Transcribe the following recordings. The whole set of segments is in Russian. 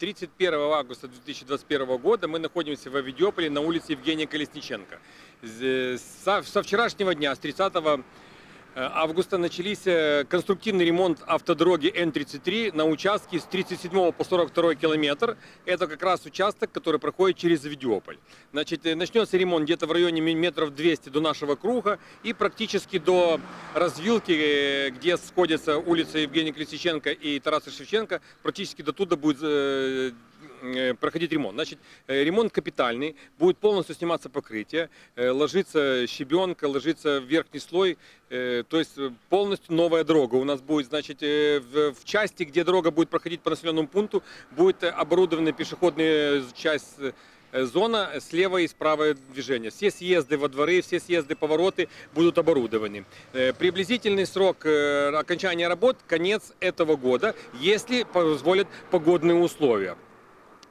31 августа 2021 года мы находимся в Авидиополе на улице Евгения Колесниченко. З- Со, вчерашнего дня, с 30 э, августа, начались э, конструктивный ремонт автодороги Н-33 на участке с 37 по 42 километр. Это как раз участок, который проходит через Авидиополь. Значит, э, начнется ремонт где-то в районе метров 200 до нашего круга и практически до развилки, э, где сходятся улицы Евгения Колесниченко и Тараса Шевченко, практически до туда будет э, э, проходить ремонт. Значит, э, ремонт капитальный, будет полностью сниматься покрытие, э, ложится щебенка, ложится верхний слой, э, то есть э, полностью новая дорога. У нас будет, значит, э, в, части, где дорога будет проходить по населенному пункту, будет э, оборудована пешеходная часть э, зона слева и справа движения. Все съезды во дворы, все съезды, повороты будут оборудованы. Э, Приблизительный срок э, окончания работ – конец этого года, если позволят погодные условия.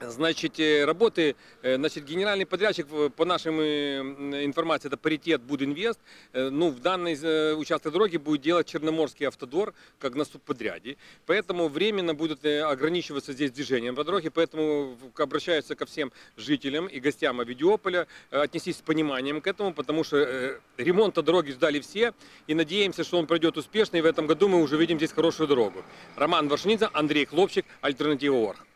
Значит, работы, значит, генеральный подрядчик, по нашей э, информации, это паритет Будинвест. Ну, в данный участок дороги будет делать Черноморский автодор, как на субподряде. Поэтому временно будут э, ограничиваться здесь движением по дороге, поэтому обращаются ко всем жителям и гостям Авидиополя, э, отнесись с пониманием к этому, потому что э, ремонта дороги ждали все, и надеемся, что он пройдет успешно, и в этом году мы уже видим здесь хорошую дорогу. Роман Вашнидзе, Андрей Хлопчик, Альтернатива Орг.